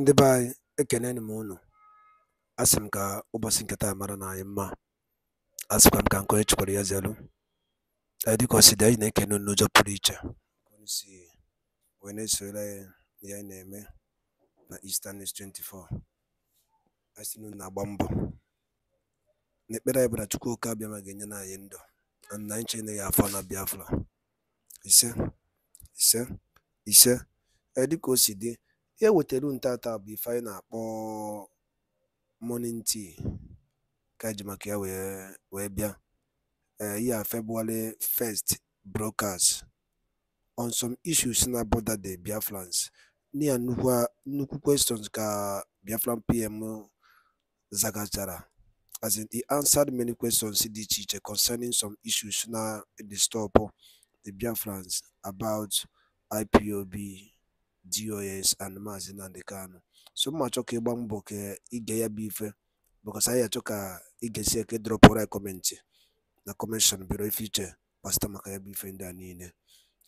ndị be anyị ekeneni m unu. Asị m ka ụbọchị nke mara na anyị mma. Asịkwa m ka nke onye chịkwara ya zelu. Dịka si dị anyị na-ekene n'ụzọ pụrụ iche. Si wee na-esore ihe anyị na-eme na Eastern News 24 anyị sị na na-agba mbọ. N'ekpere anyị bụ na Chukwu oke abịa ma ga-enye na anyị ndụ. Na anyị chere ya afọ na Biafra. Ise ise ise. Dịka o si dị ihe wetara tata bụ ife anyị na-akpọ morning tea ka anyị ji maka ya wee bịa. Eh, ee ya February 1st broadcast on some issues na border the Biafrans n'ihi nnukwu questions ka Biafran PM zagachara as in he answered many questions dị iche iche concerning some issues na disturb the Biafrans about IPOB DOS and Maazị Nnamdi Kanu so mma achọ ka ịgba mbọ ka ige ya bụ ife because anyị achọ ka ị ga-esi eke drọpụrụ anyị kọmentị na kọmeshọn biro ife iche pasta maka ya bụ ife ndị a niile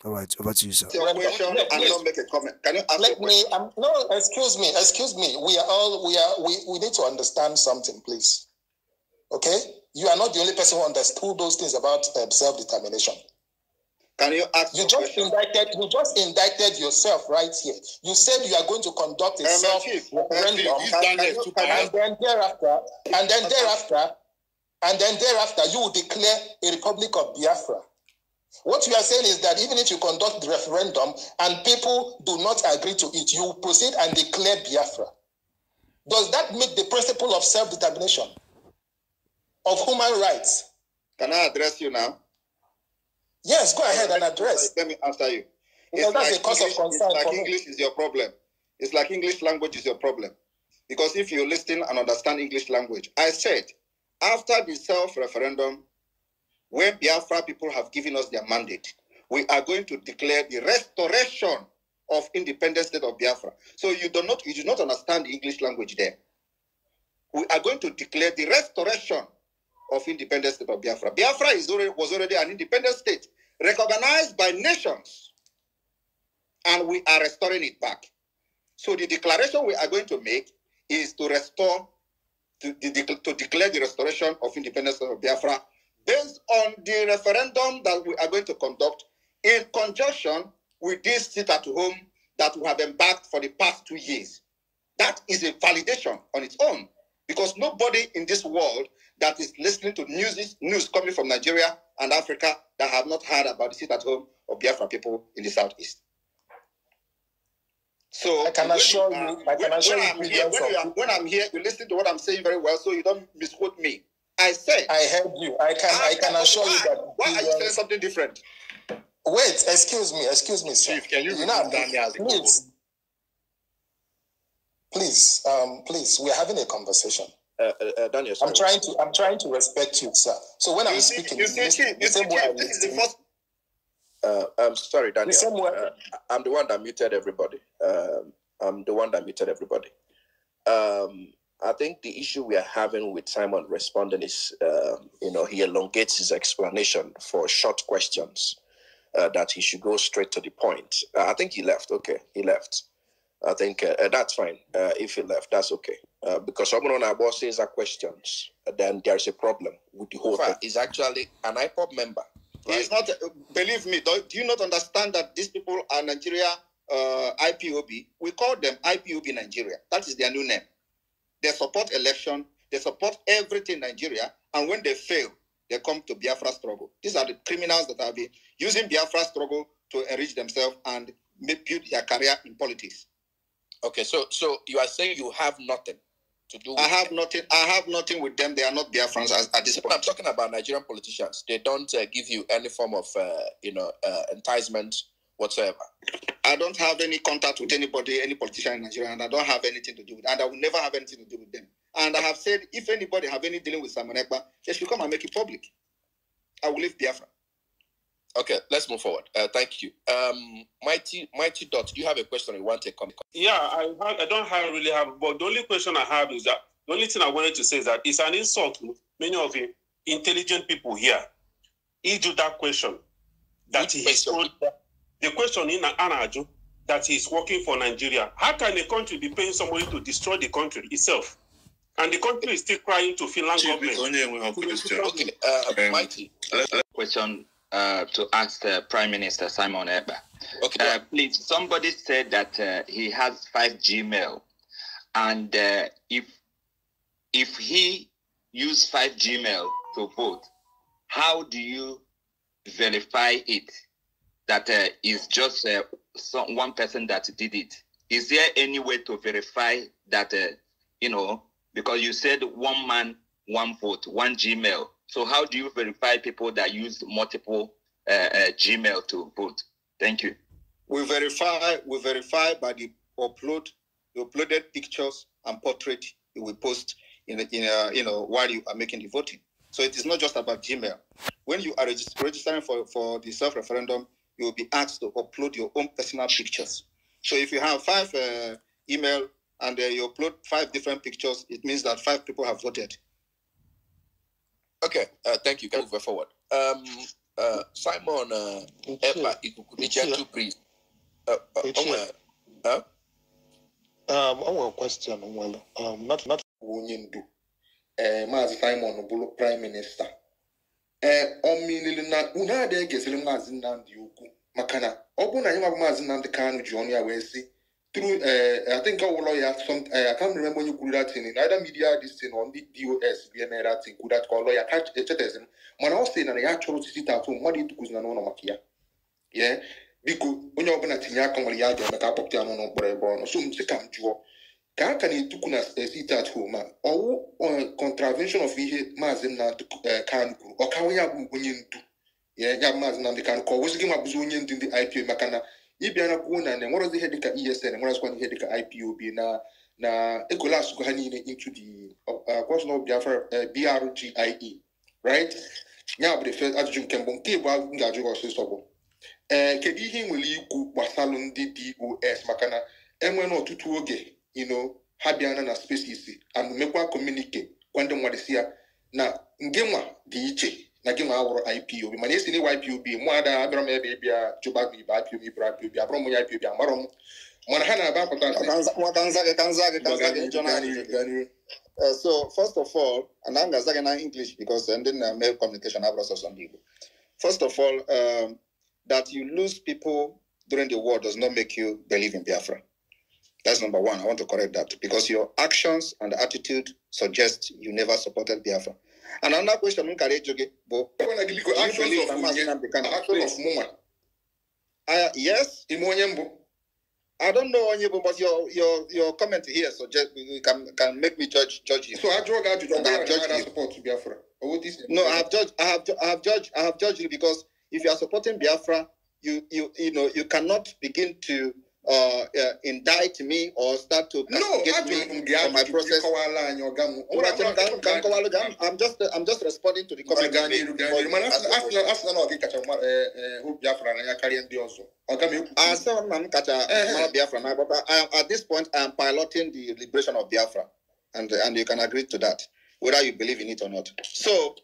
alright over to you sir your question Let- and let- not make a comment. Can you ask Let me, question? um, no, excuse me, excuse me. We are all, we are, we, we need to understand something, please. Okay? You are not the only person who understood those things about um, self-determination. Can you ask You just question? indicted, you just indicted yourself right here. You said you are going to conduct a Uh, self referendum, chief, this Daniel is too and then thereafter, and then thereafter, and then thereafter, you will declare a republic of Biafra. What you are saying is that even if you conduct the referendum and people do not agree to it, you proceed and declare Biafra. Does that make the principle of self-determination, of human rights? Can I address you now? Yes, go ahead and address. Let me answer you. Because that's a cause of English, concern it's like for me. English is your problem. It's like English language is your problem. Because if you listen and understand English language, I said, after the self referendum, when Biafra people have given us their mandate, we are going to declare the restoration of independent state of Biafra. So you do not you do not understand the English language there. We are going to declare the restoration of independent state of Biafra. Biafra is already, was already an independent state recognized by nations, and we are restoring it back. So the declaration we are going to make is to restore, to, to declare the restoration of independence of Biafra based on the referendum that we are going to conduct in conjunction with this sit at home that we have embarked for the past two years. That is a validation on its own because nobody in this world that is listening to news, news coming from Nigeria and Africa that have not heard about the sit at home of Biafra people in the southeast. So I can assure you- I can when, assure when you I'm here, when, you are, when I'm here, you listen to what I'm saying very well, so you don't misquote me. I said, I heard you. I can, I can after- assure you why, that. why are you saying something different? Wait, excuse me, excuse me, sir. Chief, can you know, as a please, please, um, please, we're having a conversation. Uh, uh, uh, Daniel, I'm trying to, I'm trying to respect you, sir. So when I'm You see, speaking, you see, listen- the you see, same way I Chief, this is the listen. first Uh, I'm sorry, Daniel. The same way- Uh, I'm the one that muted everybody. Um, I'm the one that muted everybody. Um, I think the issue we are having with Simon responding is, um, you know, he elongates his explanation for short questions. Uh, that he should go straight to the point. Uh, I think he left. Okay, he left. I think uh, uh, that's fine. Uh, if he left, that's okay. Uh, because someone on our boss says are questions, then there's a problem with the whole thing. He's actually an IPOB member. He's not. Believe me. Do, do you not understand that these people are Nigeria uh, IPOB? We call them IPOB Nigeria. That is their new name. They support election. They support everything Nigeria. And when they fail, they come to Biafra struggle. These are the criminals that have been using Biafra struggle to enrich themselves and build their career in politics. Okay, so so you are saying you have nothing to do. With I have nothing. I have nothing with them. They are not Biafrans at, at this point. I'm talking about Nigerian politicians. They don't uh, give you any form of uh, you know uh, enticement whatsoever. I don't have any contact with anybody, any politician in Nigeria, and I don't have anything to do with, and I will never have anything to do with them. And I have said, if anybody have any dealing with Simon Ekpa, they should come and make it public. I will leave Biafra. Okay, let's move forward. Uh, thank you. Um, Mighty Mighty Dot, do you have a question you want to comment? Yeah, I have, I don't have really have, but the only question I have is that the only thing I wanted to say is that it's an insult to many of the intelligent people here. He do that question that Which he question? told the question in Anaju that he's working for Nigeria. How can a country be paying somebody to destroy the country itself? And the country is still crying to Finland Chief, government. onye enweghị question. Okay, uh, Um, Mighty. question uh, to ask the Prime Minister Simon Ekpa. Okay, Uh, please, somebody said that uh, he has five Gmail, and uh, if if he used five Gmail to vote, how do you verify it that uh, is just uh, some, one person that did it? Is there any way to verify that? Uh, you know, because you said one man, one vote, one Gmail. So how do you verify people that use multiple uh, uh, Gmail to vote? Thank you. We verify, we verify by the upload, the uploaded pictures and portrait you will post in, in a, you know, while you are making the voting. So it is not just about Gmail. When you are regist- registering for, for the self-referendum, you will be asked to upload your own personal pictures. So if you have five uh, email and uh, you upload five different pictures, it means that five people have voted. Okay. Uh, thank you. Can move forward. Um, uh, Simon uh, Epa Ikuku Nichatu, please. Uh, uh, uh, Um, I want a question. Well, um, not not onye ndu. Eh, Maazị Simon bụrụ Prime Minister. Eh, ọ milili na unu adịghị gesịrị Maazị Nnamdi okwu maka na ọ bụrụ na anyị nwabụ Maazị Nnamdi Kanu ji ọnụ ya wee sị through uh, I think ọ wụlọ ya some uh, I can't remember onye kwuru that thing in. Either media this thing or ndị DOS bịa mere that thing kwuru that ka ọ lọ ya ka echetezi m mana ọ sị na ya chọrọ osisi tatu mmadụ itukuzina n'ụlọ maka ya yeah? Biko onye ọbụla tinye aka nwere ya ga-eme ka akpọpụta ya n'ụlọ mkpọrọ ebe ọ nọ so m sị ka m jụọ ka a ka na-etukwu na sit at home a ọwụ uh, contravention of ihe maazị Nnamdi uh, Kanu kwuru ọ kawo ya bụ onye ndu ya ya bụ maazị Nnamdi Kanu ka ọ wụzighị ma bụzi onye ndu ndị IPOB maka na ịbịa na kwuo na na-enwerọzi ihe dịka ESN enwerọzikwa ihe dịka IPOB na na egolasụgo ha niile into the kwasịna Biafra BRGIE right? Ya bụ ajụjụ nke mbụ nke ịbụ m ga-ajụ gị ọsịsọ bụ ee kedu ihe ị nwere ikwu gbasalụ ndị dos maka na enwe n'ọtụtụ oge know, ha bịana na spaces amụmekwa kọmunike gwa ndị mmadụ si ya na nge nwa dị iche. Na gị nwa awụrụ ipob mana esi n'ịwa ipob mụ ada abịara m ebe ịbịa jụba m ibe ipob bụrụ ipob abụrụ m onye ipob amarọ m mana ha na-aba apụta. Uh, so first of all, and I'm going to English because and then uh, mail communication have also some people. First of all, um, that you lose people during the war does not make you believe in Biafra. That's number one. I want to correct that because your actions and attitude suggest you never supported Biafra. And another question, m kara ịjụ gị bụ, Ekwe na gị biko Do you actions believe of na Maazị onye Nnamdi Kanu? actions of mụnwa uh, yes, ime onye mbụ I don't know onye bụ, but your your your comment here suggest can can make me judge judge you. so ajụọ gị ajụjụ ọ I've bụrụ judged na you. support Biafra Ọ bụ otu isi- No, I have judged. I have. ju- I have judged. I have judged you because if you are supporting Biafra, you you you know you cannot begin to uh, uh indict me or start to no castigate ajụrụ me m gị for my ajụjụ process. ịkọwala anyị ọga m Hold on, can- can- can Kowalo jam? I'm just I'm just responding to the comment. gaa you made n'iru gaa before n'iru you mana ask the asị question. na asị na ọ gị kacha mma ee, ee, hụ Biafra n'anya karịa ndị ọzọ ọga m ekwu I said I'm kacha Eh, mara Biafra now, but I am at this point I am piloting the liberation of Biafra, and and you can agree to that, whether you believe in it or not. So,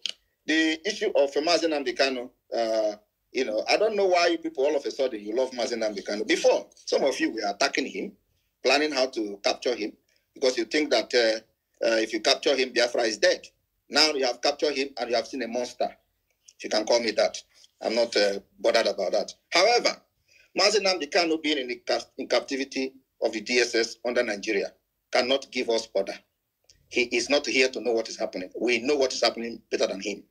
the issue of Mazi Nnamdi Kanu, uh, you know, I don't know why you people all of a sudden you love Mazi Nnamdi Kanu. Before, some of you were attacking him, planning how to capture him, because you think that uh, uh, if you capture him, Biafra is dead. Now you have captured him and you have seen a monster. If you can call me that, I'm not uh, bothered about that. However, Mazi Nnamdi Kanu being in, the in captivity of the DSS under Nigeria cannot give us order. He is not here to know what is happening. We know what is happening better than him.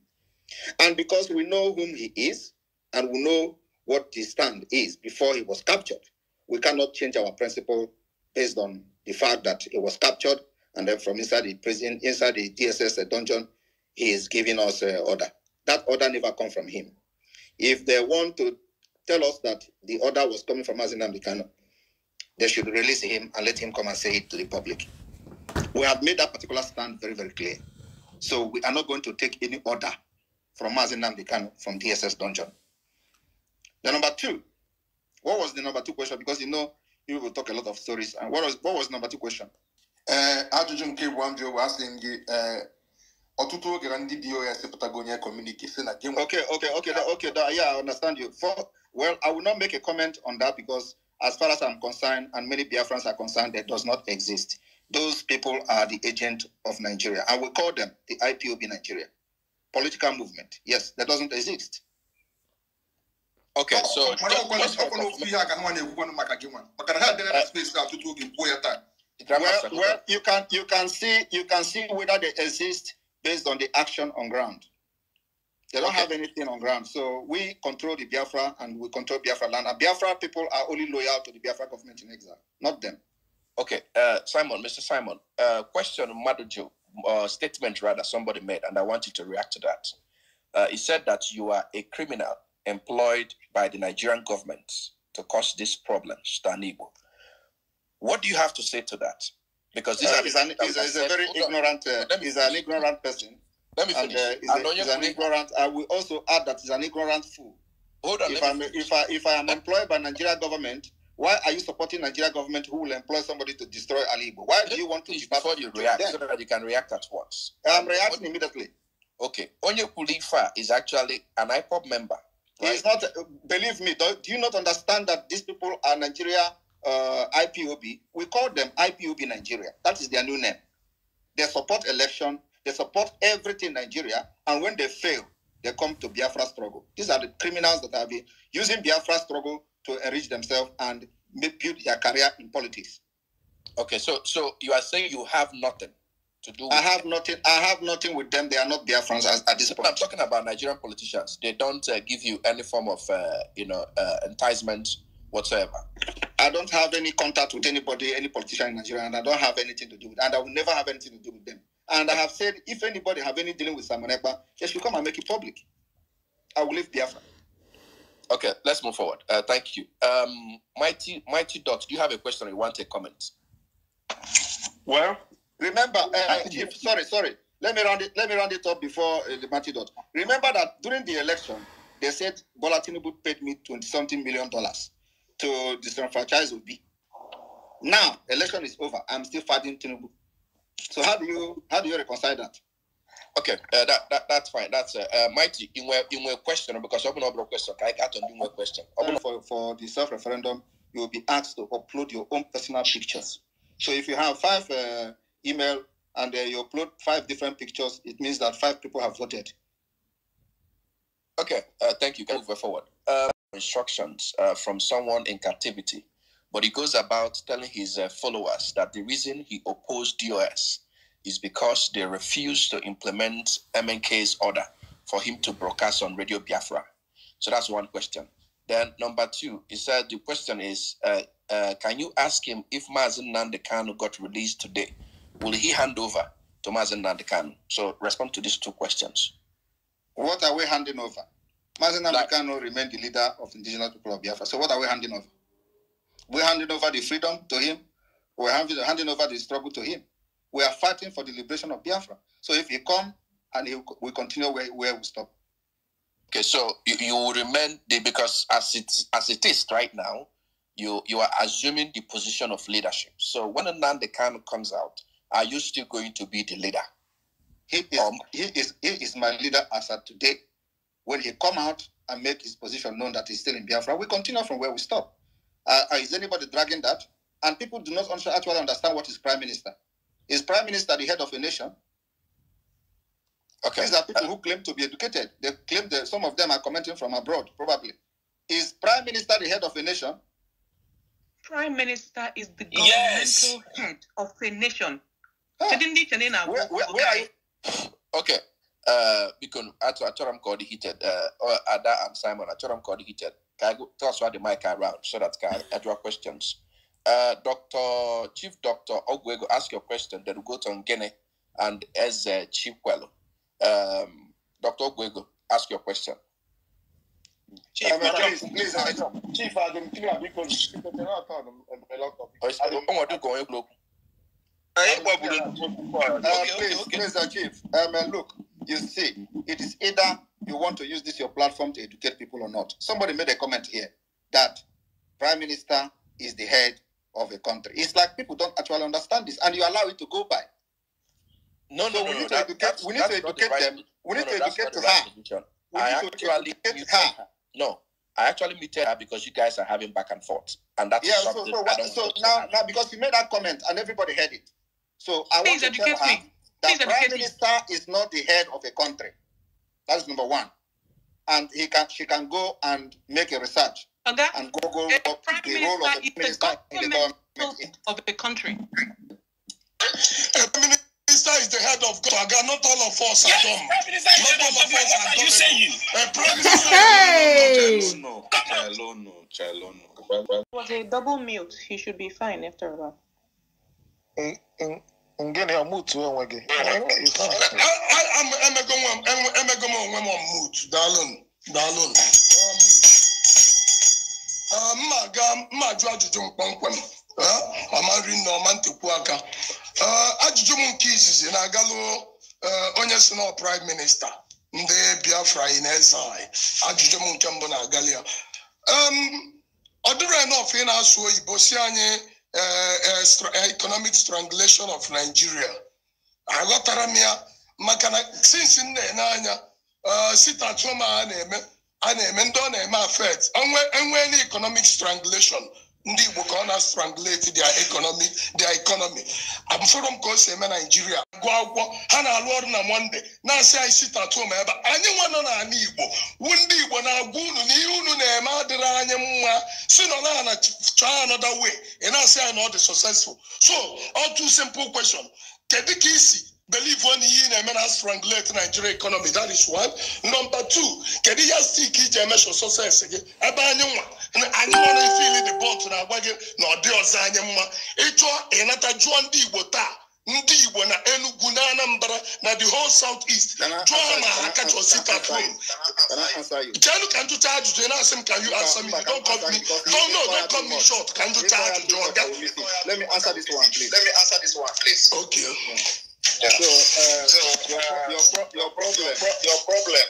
And because we know whom he is and we know what his stand is before he was captured, we cannot change our principle based on the fact that he was captured and then from inside the prison, inside the DSS dungeon, he is giving us an order. That order never come from him. If they want to tell us that the order was coming from Mazi Nnamdi Kanu, they should release him and let him come and say it to the public. We have made that particular stand very, very clear. So we are not going to take any order from Mazi Nnamdi Kanu from DSS dungeon. The number two, what was the number two question? Because you know, you will talk a lot of stories. And what was what was number two question? ajụjụ nke bụ m jụrụ asị gị ọtụtụ oge na ndị dos pụtago onye kọmunike si na gị Okay, okay, okay, that, okay. That, yeah, I understand you. For well, I will not make a comment on that because as far as I'm concerned, and many Biafrans are concerned, that does not exist. Those people are the agent of Nigeria, i will call them the IPOB Nigeria. Political movement. Yes, that doesn't exist. Okay, so mana ọkwa ọkwa n'okwu ihe a ka nwa na-ekwukwanụ maka gị nwa maka na ha dere na space a tutu oge kwuo ya taa Well, well, you can you can see you can see whether they exist based on the action on ground. They don't Okay. have anything on ground, so we control the Biafra and we control Biafra land. And Biafra people are only loyal to the Biafra government in exile, not them. Okay, uh, Simon, Mr. Simon, uh, question Madujo, uh, statement rather, somebody made, and I want you to react to that. Uh, he said that you are a criminal employed by the Nigerian government to cause these problems to an Igbo. What do you have to say to that? Because these Uh, he's, an, he's, a- a very ignorant. Uh, he's an ignorant person, Let me and finish. uh, he's, I a, know an ignorant. I will also add that he's an ignorant fool. Hold on. If I'm if I if I am employed by Nigeria government, why are you supporting Nigeria government who will employ somebody to destroy Ali Igbo? Why do you want to be before you react, so that you can react at once. I'm reacting immediately. Okay, Onye Kulifa is actually an IPOB member. Right? is not. Believe me. Do, do you not understand that these people are Nigeria uh, IPOB? We call them IPOB Nigeria. That is their new name. They support election. They support everything Nigeria. And when they fail, they come to Biafra struggle. These are the criminals that have been using Biafra struggle to enrich themselves and build their career in politics. Okay, so so you are saying you have nothing to do with I have nothing. I have nothing with them. They are not Biafrans at, at this I'm talking about Nigerian politicians. They don't uh, give you any form of, uh, you know, uh, enticement whatsoever. I don't have any contact with anybody, any politician in Nigeria, and I don't have anything to do with, and I will never have anything to do with them. And I have said, if anybody have any dealing with Simon Ekpa, they should come and make it public. I will leave Biafra. Okay, let's move forward. Uh, thank you. Um, Mighty, Mighty Dot, do you have a question or you want a comment? Well, Remember, uh, Chief, sorry, sorry. Let me round it. Let me round it up before uh, the Matty dot. Remember that during the election, they said Bola Tinubu paid me twenty something million dollars to disenfranchise Obi. Now election is over. I'm still fighting Tinubu. So how do you how do you reconcile that? Okay, uh, that, that that's fine. That's uh, uh, Mighty. In where in where question because open up a question. I got on doing a question. Open for, for the self referendum, you will be asked to upload your own personal pictures. So if you have five uh, email and uh, you upload five different pictures, it means that five people have voted. Okay, uh, thank you. Can move forward. Uh, instructions uh, from someone in captivity, but he goes about telling his uh, followers that the reason he opposed DOS is because they refused to implement MNK's order for him to broadcast on Radio Biafra. So that's one question. Then number two, he said the question is, uh, uh, can you ask him if Mazi Nnamdi Kanu got released today? Will he hand over to Mazi Nnamdi Kanu? So respond to these two questions. What are we handing over? Mazen Like- Nnamdi Kanu remained the leader of the indigenous people of Biafra. So what are we handing over? We're handing over the freedom to him. We're handing, handing over the struggle to him. We are fighting for the liberation of Biafra. So if he come and he, we continue where, where we stop. Okay, so you, you will remain the because as it as it is right now, you you are assuming the position of leadership. So when Nnamdi Kanu comes out, are you still going to be the leader? He is, Um, he is he is my leader as of today. When he come out and make his position known that he's still in Biafra, we continue from where we stop. Uh, uh, is anybody dragging that? And people do not actually understand what is prime minister. Is prime minister the head of a nation? Okay. These are people who claim to be educated. They claim that some of them are commenting from abroad, probably. Is prime minister the head of a nation? Prime Minister is the Yes. governmental head of a nation. Huh. Kedu na Where, where, where are you? Okay. Uh because I I told him called heated. Uh or Ada and Simon, I told him called heated. Can I go transfer the mic around so that can I address questions? Uh Dr. Chief Doctor Ogwego, ask your question, then we'll go to Ngene and as uh, Chief Quello. Um Dr. Ogwego, ask your question. Chief, Um, we please, just- please, Chief Adam, kí ni àbíkọ yìí? Kí ni àtọ̀ ọ̀nà Or is what do going look? Uh, Okay, please, okay. Mr. Chief, um, uh, look, you see, it is either you want to use this your platform to educate people or not. Somebody made a comment here that prime minister is the head of a country. It's like people don't actually understand this, and you allow it to go by. No, So no, we no, need no. to That, educate- we need to educate right, them. We no, need no, to educate right her. position. We I need to actually educate you her. no. I actually muted her because you guys are having back and forth, and that's Yeah, so, so, what, so now, now, because you made that comment and everybody heard it. So I want Please to tell educate her me. that Please Prime educate me. Minister is not the head of a country. That's number one. And he can she can go and make a research Oga, and Google a what prime the role of the is the minister in the government. government of a country. A prime minister is the head of God. Not all of us are dumb. Not all of us are dumb. saying? A prime minister Hey! Chalono, Chalono, Chalono. was a double mute. He should be fine after a while. Ngene omutu onwe gị. emego m onwe m on mute daalụ daalụ mma aga mma ajụ ajụjụ m kpọmkwem eh, ọma nri na ọma ntekwu aka Eh, ajụjụ m nke izizi na-agalụ eh, onye si na prime minista ndị biafra in exile ajụjụ m nke mbụ na-agali ya ọ dịrị enough ị na-asụ oyibo si anyị eh, eh, eh, economic strangulation of nigeria. Aghọtara m ya maka na since m na-ene anya sitatụm a na-eme a na-eme ndị ọ na-eme affect enwe na economic strangulation. Ndị igbo ka ọ na strangulate their economic their economy. Amfụrụ m ka o si eme naijiria gụọ akwụkwọ ha na-alụ ọrụ na monde na-asị anyị sitatụm ebe a. anyị nwa nọ n'ala igbo wu ndị igbo na-agwa unu na ihe unu na-eme adịrị anyị mma. Si nọ na na chọọ another way. Ị na-asị anyị na ọ dị successful. So all two simple kedu ka isi believe on ihe ị na-eme na strangulate Nigeria economy that is one. Number two kedu ihe stik iji emesho success gị ebe anyị nwa. Anyị nọ na ifili the bot na-agwa gị na ọ dị ọzọ anyị mma. Ịchọọ ịnata jụọ ndị Igbo taa. Ndị Igbo na Enugu na Anambra na the whole south east. Can jụọ ma ha can kacha sit at home Can? Jenu ka njụcha ajụjụ ị na-asị m can you answer me? Don't cut me. Don't no don't cut me short. Ka njụcha ajụjụ ọga Let me answer this one, please. Let me answer this one, please. okay So, uh, your, pro- your, pro- your problem. Your problem.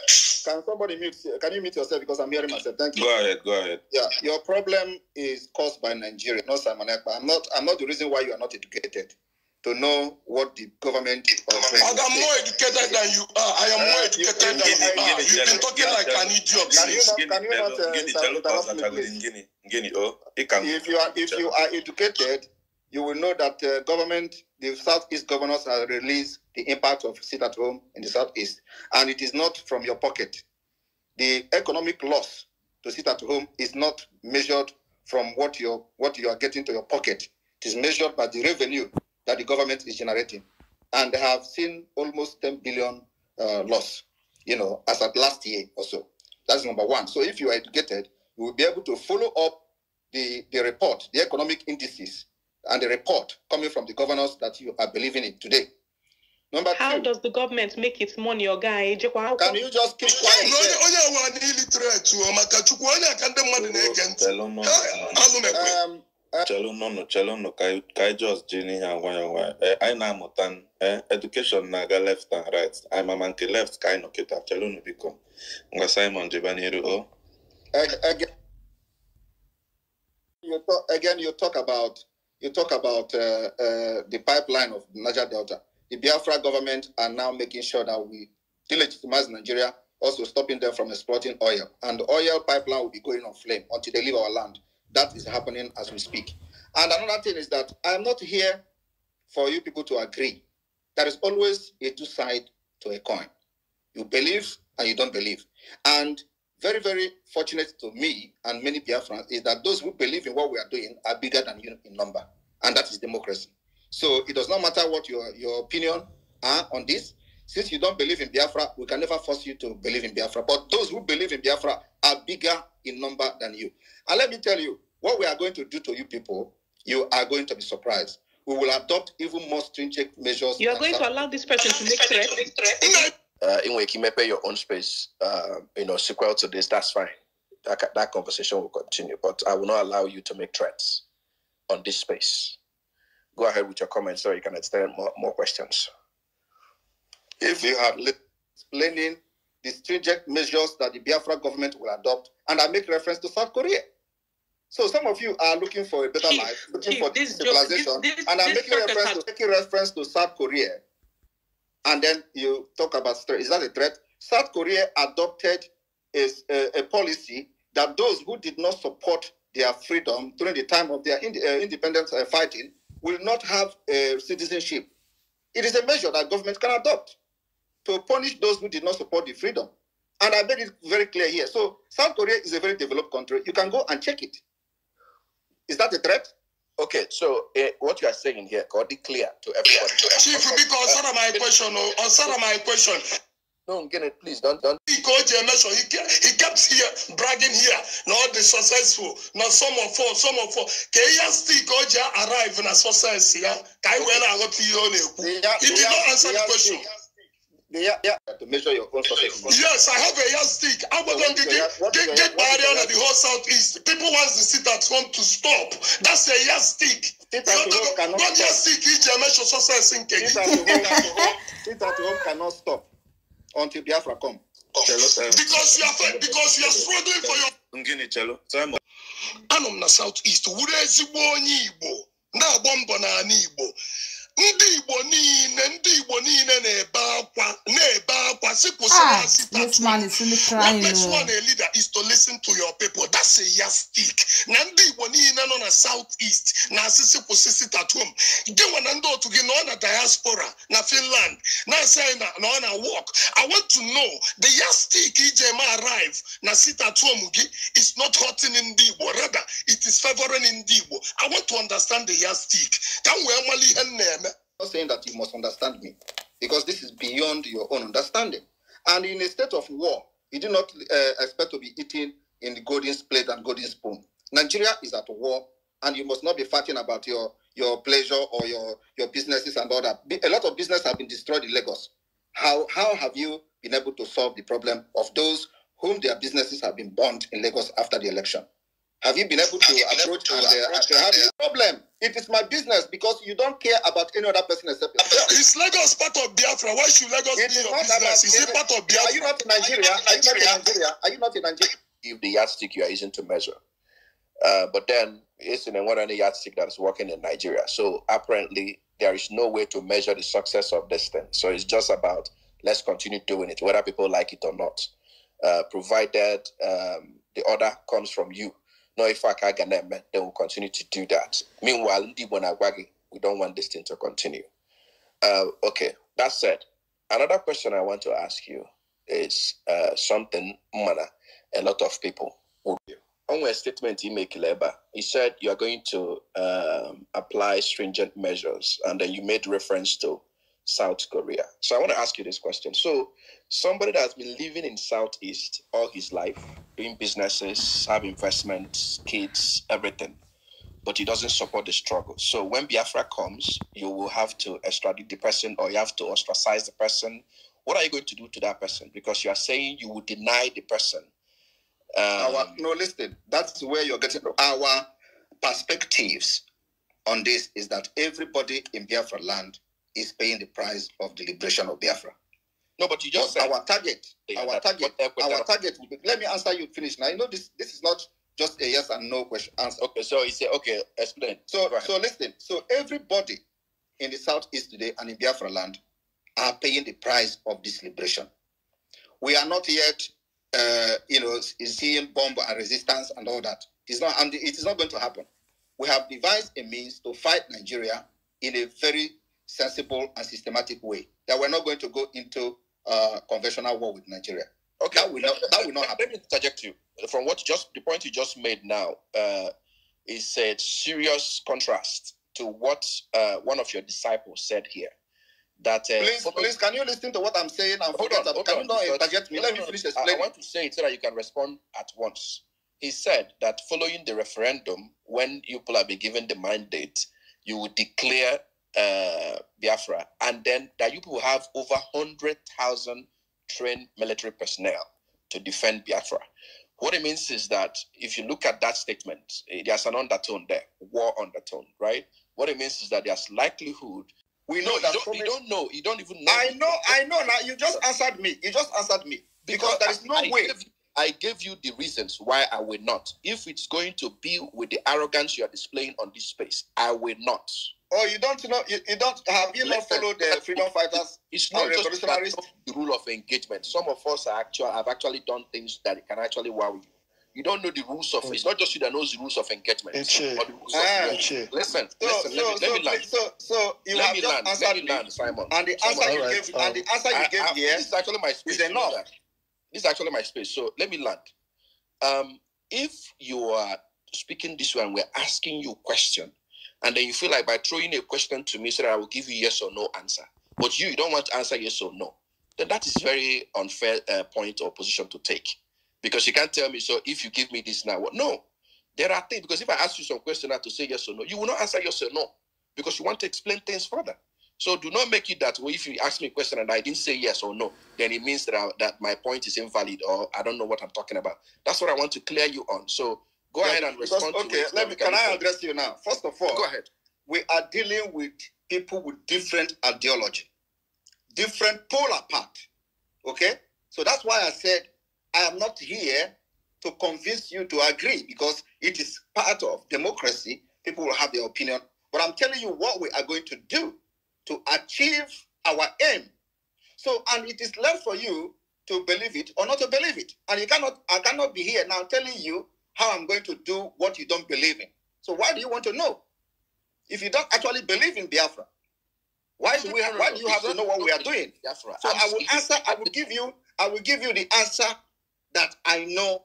Can somebody mute? Can you mute yourself because I'm hearing myself? Thank you. Go ahead, go ahead. Yeah, your problem is caused by Nigeria, not Simon Ekpa. I'm not. I'm not the reason why you are not educated to know what the government Oga, I'm more educated than you are. I am more Uh, educated you- than you you- are. you- You've been talking like an idiot. Can you not- can you not, uh, can- If you are if you are educated, you will know that uh, government, the southeast governors have released the impact of sit at home in the southeast, and it is not from your pocket. The economic loss to sit at home is not measured from what you what you are getting to your pocket. It is measured by the revenue that the government is generating, and they have seen almost 10 billion uh, loss. You know, as at last year or so. That's number one. So if you are educated, you will be able to follow up the, the report, the economic indices, and the report coming from the governors that you are believing in today. Number How two, does the government make its money, Oga? Ejekwa can you just keep quiet? onye there? onye nwa na illiterate o maka chukwu onye aka ndị mmadụ na-ege ntị Chalo, no, Hey, no, alụ mekwe Um, Chalo, no, no, Chalo, no, ka anyị- ka anyị just jiri ihe a nwayọọ nwayọọ. Eh, anyị na-amụta eh, education na-aga left and right anyị mama nke left ka anyị nọ kịta Chalo, no, biko ngwa Simon jeba n'iru o ag- again, you talk, again, you talk about you talk about uh, uh, the pipeline of Niger Delta. The Biafra government are now making sure that we delegitimize Nigeria, also stopping them from exploiting oil. And the oil pipeline will be going on flame until they leave our land. That is happening as we speak. And another thing is that I'm not here for you people to agree. There is always a two side to a coin. You believe and you don't believe. And very, very fortunate to me and many Biafrans is that those who believe in what we are doing are bigger than you in number, and that is democracy. So it does not matter what your, your opinion are on this. Since you don't believe in Biafra, we can never force you to believe in Biafra. But those who believe in Biafra are bigger in number than you. And let me tell you, what we are going to do to you people, you are going to be surprised. We will adopt even more stringent measures. You are than going to allow this person to make threats? Uh, in which you may pay your own space, uh, you know, sequel to this, that's fine. That, that conversation will continue, but I will not allow you to make threats on this space. Go ahead with your comments so you can extend more, more questions. if you are li- explaining the stringent measures that the Biafra government will adopt, and I make reference to South Korea. So some of you are looking for a better Chief, life, looking Chief, for this civilization, this- this- and I'm making reference to making reference to South Korea. And then you talk about threat. Is that a threat? South Korea adopted a, a, a policy that those who did not support their freedom during the time of their ind- uh, independence uh, fighting will not have uh, citizenship. It is a measure that government can adopt to punish those who did not support the freedom. And I made it very clear here. So South Korea is a very developed country. You can go and check it. Is that a threat? Okay, so uh, what you are saying here, it clear to everybody. Chief, because answer my question, oh, answer my question. No, get it, please don't don't. Because Emerson, he kept, he kept here bragging here. Not the successful, not some of four, some of four. Can you still go arrive in a success here? Can you I got you He did not answer the question. Yeah, yeah, to measure your own success. Yes, I have a yardstick. I was going to get, get, get barrier at the whole southeast. People want the sit at home to stop. That's a yardstick. Sit at home cannot stop. yardstick, each Emerson success in home, sit at home cannot stop until Biafra come. Because you are because you are struggling for your Ngini Chelo. Simon. anọ m na south east wuru ezigbo onye igbo na-agba mbọ n'ala igbo ndị igbo niile ndị igbo niile na-ebe akwa na-ebe akwa si kwụsịrị ah, asị this man is really What makes oh. one a leader is to listen to your people. That's a yardstick. Na ndị Igbo niile nọ na South East na asịsị kwụsị sit at home. Gị nwa na ndị otu gị nọ na diaspora na Finland na-asị anyị na na ọ na work. I want to know the yardstick iji eme arrive na sit at home gị is not hurting ndị Igbo. Rather, it is favoring ndị Igbo. I want to understand the yardstick. Ka m wee mara ihe m na-eme. Not saying that you must understand me because this is beyond your own understanding. And in a state of war, you do not uh, expect to be eating in the golden plate and golden spoon. Nigeria is at war, and you must not be fighting about your your pleasure or your your businesses and all that. A lot of business have been destroyed in Lagos. How how have you been able to solve the problem of those whom their businesses have been burned in Lagos after the election? Have you been able to approach and uh, and have a problem? It is my business because you don't care about any other person except yourself. Is Lagos part of Biafra? Why should Lagos It be your business? Is it part of Biafra? Are you not in Nigeria? Are you not in Nigeria? Are you not in Nigeria? Give the yardstick you are using to measure. Uh, but then it's in one any yardstick that is working in Nigeria. So apparently there is no way to measure the success of this thing. So it's just about let's continue doing it, whether people like it or not. Uh, provided um, the order comes from you. No, if I can't get them, they will continue to do that. Meanwhile, we don't want this thing to continue. Uh, okay, that said, another question I want to ask you is uh, something mana a lot of people would do. On a statement he made Kileba, he said you are going to um, apply stringent measures, and then you made reference to South Korea. So I want to ask you this question. So somebody that has been living in Southeast all his life, doing businesses, have investments, kids, everything, but he doesn't support the struggle. So when Biafra comes, you will have to extradite the person or you have to ostracize the person. What are you going to do to that person? Because you are saying you will deny the person. Um, our no, listen. That's where you're getting our perspectives on this is that everybody in Biafra land is paying the price of the liberation of Biafra. No, but you just said our target, Yeah, our target, our target will be. Let me answer you. Finish now. You know this. This is not just a yes and no question answer. okay. So he said, okay, explain. So, so listen. So everybody in the southeast today and in Biafra land are paying the price of this liberation. We are not yet, uh, you know, seeing bomb and resistance and all that. It's not, and it is not going to happen. We have devised a means to fight Nigeria in a very sensible and systematic way. That we're not going to go into uh, conventional war with Nigeria. Okay, That will not. That will not Let happen. me interject you. From what just the point you just made now uh, is a serious contrast to what uh, one of your disciples said here. That uh, Please, follow- please, can you listen to what I'm saying and Hold forget on, that? hold Can on, you not interject me? no, Let no, me finish I- I, want to say it so that you can respond at once. He said that following the referendum, when you people have been given the mandate, you will declare uh, Biafra, and then that you will have over hundred thousand trained military personnel to defend Biafra. What it means is that if you look at that statement, eh, there's an undertone there, war undertone, right? What it means is that there's likelihood. We No, know you that. don't, you don't know. You don't even know. I know, I know. Now you just answered me. You just answered me because there is no I way. Gave, I gave you the reasons why I will not. If it's going to be with the arrogance you are displaying on this space, I will not. Or you don't know. You, you don't have you not followed the freedom fighters? It's not just the rule of engagement. Some of us are actual have actually done things that can actually wow you. You don't know the rules of it's not just you that knows the rules of engagement. Or the rules of- Ah. Eche. Listen, So, listen, so, let me, so, let me land. so, so you let have me just land. Let answered me me, land, Simon. and the Simon, answer you alright, gave, and the answer you I- gave I- here This is actually my space. is you enough. This is actually my space. So let me land. Um, if you are speaking this way and we're asking you question, and then you feel like by throwing a question to me so that I will give you yes or no answer, but you, you don't want to answer yes or no, then that is very unfair uh, point or position to take. Because you can't tell me, so if you give me this now, what? No. There are things, because if I ask you some question now to say yes or no, you will not answer yes or no because you want to explain things further. So do not make it that well, if you ask me a question and I didn't say yes or no, then it means that I, that my point is invalid or I don't know what I'm talking about. That's what I want to clear you on. So go ahead and Because, respond okay, to it. let me. we Can I address you now? First of all. Go ahead. we are dealing with people with different ideology, different polar part. Okay, so that's why I said I am not here to convince you to agree because it is part of democracy. People will have their opinion, but I'm telling you what we are going to do to achieve our aim. So, and it is left for you to believe it or not to believe it. And you cannot, I cannot be here now telling you how I'm going to do what you don't believe in. So, why do you want to know? If you don't actually believe in Biafra, why do we? No, Why do you have to know what we are doing? Biafra. So I'm will answer. I will give you. I will give you the answer that I know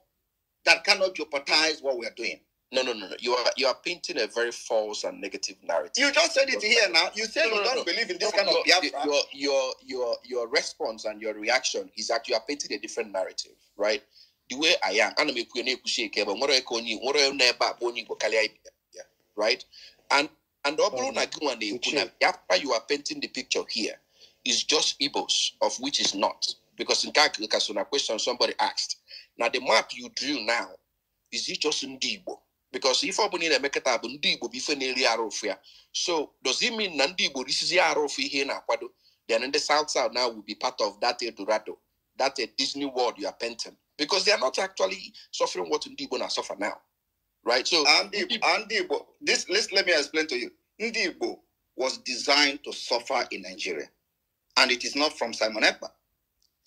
that cannot jeopardize what we are doing. No, no, no, no. You are you are painting a very false and negative narrative. You just said it here now. You said No, no, you don't no. believe in this kind of Biafra. your your your your response and your reaction is that you are painting a different narrative, right? The way I am, ana m ekwu na ekwuchi eke ebe nwere ka onye nwere na ebe a bụ onye Igbo karịa ibe ya, right? And and ọ bụrụ na gị nwa na-ekwu na after you are painting the picture here is just Igbos, of which is not. Because in fact, like as on a question somebody asked, now the map you drew now, is it just Ndị Igbo? Because if bụ ị na-emekọta bụ ndị Igbo bụ ife na-eri arụ ofu ya. So does it mean na ndị Igbo risizi arụ ofu ihe ị na-akwado? Then in the South South now will be part of that Eldorado, that uh, Disney world you are painting. Because they are not actually suffering what Ndị Igbo na suffer now. Right? So Andy this list, let me explain to you. Ndi Igbo was designed to suffer in Nigeria, and it is not from Simon Ekpa.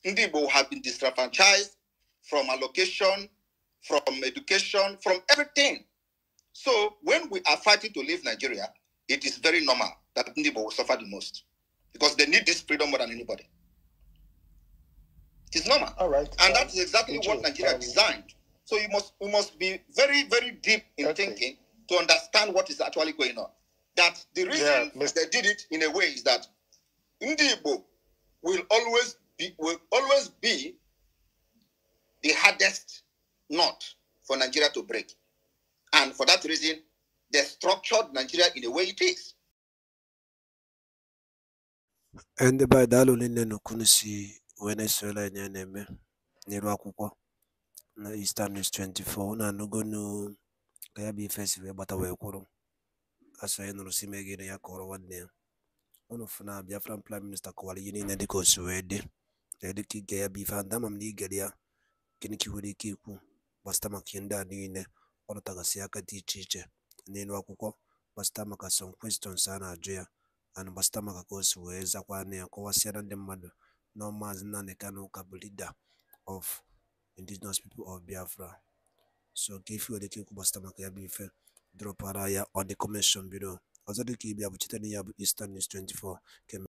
Ndi Igbo have been disenfranchised from allocation, from education, from everything. So when we are fighting to leave Nigeria, it is very normal that Ndi Igbo will suffer the most because they need this freedom more than anybody. It is normal. All right. And um, that is exactly what Nigeria um, designed. So you must we must be very, very deep in Okay. thinking to understand what is actually going on. That the reason Yeah, they did it in a way is that Ndibo will always be will always be the hardest knot for Nigeria to break. And for that reason, they structured Nigeria in the way it is. ndị be anyị daalụ niile n'okunu si wee na-esola anyị a na-eme n'iru akwụkwọ na Eastern News 24 na anụgonu ka ya bụ ife si wee gbata wee kwụrụ asọ ya nụrụ si megide ya kọrọ nwanne ya. Ụnụ fụ na Biafran Prime Minister kọwara ihe niile dịka o si wee dị. Ya dịka ige ya bụ ife ada ama m na igere ya gịnị ka nwere ike ikwu gbasịta maka ihe ndị a niile? Ọ aka dị iche iche n'elu akwụkwọ gbasịta maka some questions a na-ajụ ya and gbasịta maka ka o si wee zakwa anya ya kọwasịara ndị mmadụ na Maazị Nnamdi Kanu ka bụ leader of indigenous people of Biafra. So ka ife nwere ike ikwu gbasịta maka ya bụ ife dropara ya on the comment section below. Ọzọ dịka ịbịa bụ cheta na ya bụ Eastern News 24 ka